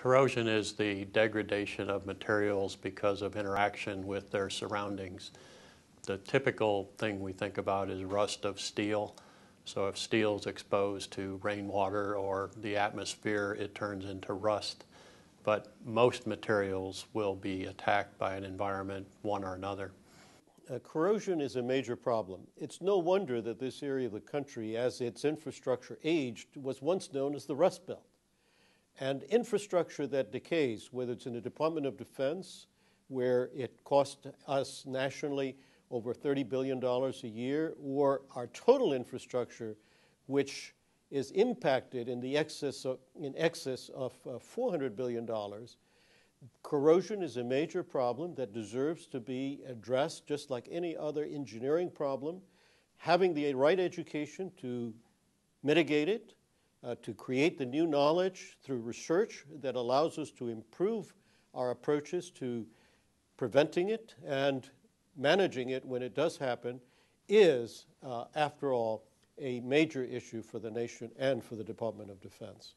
Corrosion is the degradation of materials because of interaction with their surroundings. The typical thing we think about is rust of steel. So if steel is exposed to rainwater or the atmosphere, it turns into rust. But most materials will be attacked by an environment, one or another. Uh, corrosion is a major problem. It's no wonder that this area of the country, as its infrastructure aged, was once known as the Rust Belt. And infrastructure that decays, whether it's in the Department of Defense, where it costs us nationally over $30 billion a year, or our total infrastructure, which is impacted in the excess of, in excess of uh, $400 billion. Corrosion is a major problem that deserves to be addressed just like any other engineering problem. Having the right education to mitigate it, uh, to create the new knowledge through research that allows us to improve our approaches to preventing it and managing it when it does happen is, uh, after all, a major issue for the nation and for the Department of Defense.